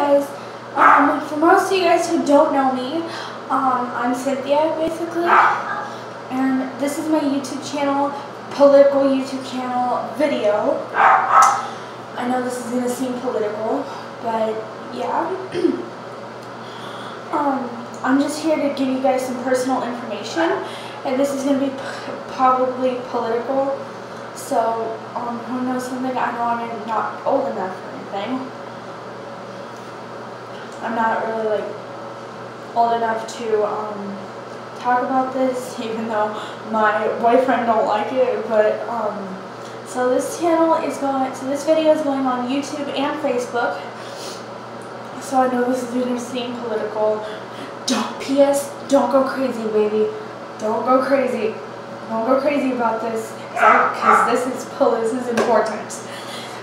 um, for most of you guys who don't know me, um, I'm Cynthia basically, and this is my YouTube channel, political YouTube channel video. I know this is going to seem political, but yeah. um, I'm just here to give you guys some personal information, and this is going to be probably political, so um, who knows something, I know I'm not old enough or anything. I'm not really like old enough to um, talk about this, even though my boyfriend don't like it. But um, so this channel is going, so this video is going on YouTube and Facebook. So I know this is going to seem political. Don't, P.S. Don't go crazy, baby. Don't go crazy. Don't go crazy about this, because this is this is important.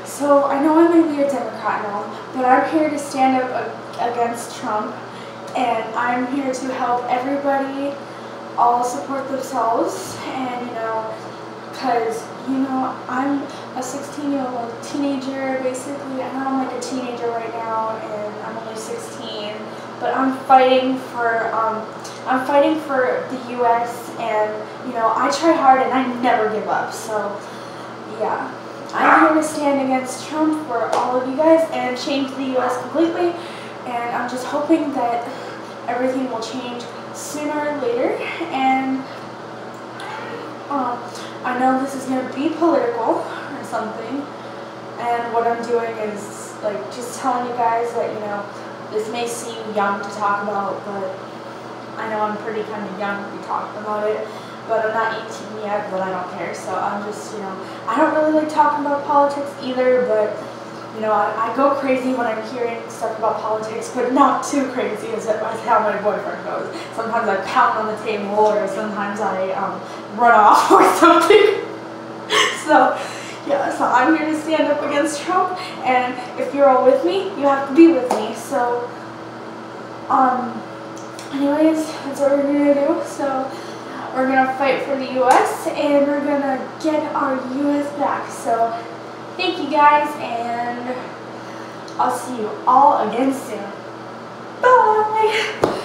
So I know I may be a Democrat now, but I'm here to stand up against Trump, and I'm here to help everybody all support themselves, and you know, because you know, I'm a 16 year old teenager basically. Know I'm like a teenager right now, and I'm only 16, but I'm fighting for um, I'm fighting for the U.S. and you know, I try hard and I never give up. So yeah. I'm here to stand against Trump for all of you guys and change the U.S. completely and I'm just hoping that everything will change sooner or later. And um, I know this is going to be political or something. And what I'm doing is like just telling you guys that you know this may seem young to talk about but I know I'm pretty kind of young to be talking about it. But I'm not 18 yet but I don't care. So I'm just you know I don't really like talking about politics either but you know, I, I, go crazy when I'm hearing stuff about politics, but not too crazy as, as how my boyfriend goes. Sometimes I pound on the table, or sometimes I um, run off or something. so, yeah, so I'm here to stand up against Trump, and if you're all with me, you have to be with me. So, um, anyways, that's what we're gonna do. So, we're gonna fight for the U.S. and we're gonna get our U.S. back. So. Thank you guys, and I'll see you all again soon. Bye!